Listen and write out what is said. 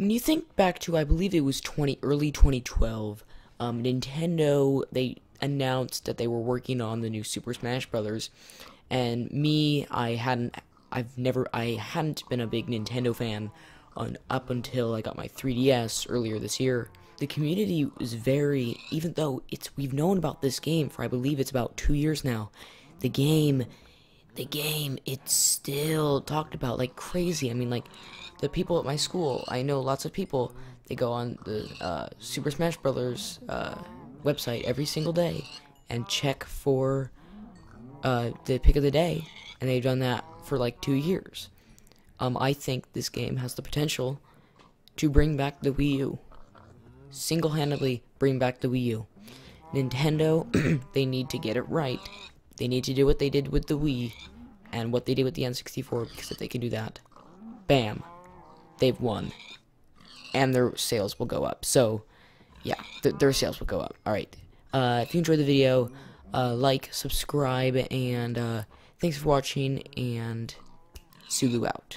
when you think back to, I believe it was 20 early 2012, um, Nintendo they announced that they were working on the new Super Smash Brothers, and me, I hadn't, I've never, I hadn't been a big Nintendo fan on up until I got my 3DS earlier this year. The community was very, even though it's we've known about this game for I believe it's about two years now. The game, the game, it's still talked about like crazy. I mean, like the people at my school, I know lots of people. They go on the uh, Super Smash Brothers uh, website every single day and check for uh, the pick of the day, and they've done that for like two years. Um, I think this game has the potential to bring back the Wii U. Single-handedly bring back the Wii U. Nintendo, they need to get it right. They need to do what they did with the Wii and what they did with the N64 because if they can do that, bam, they've won. And their sales will go up. So, yeah, th their sales will go up. Alright. Uh, if you enjoyed the video, uh, like, subscribe, and uh, thanks for watching, and Sulu out.